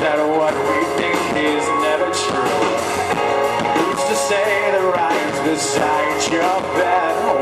that what we think is never true. Who's to say the rhymes beside your bed?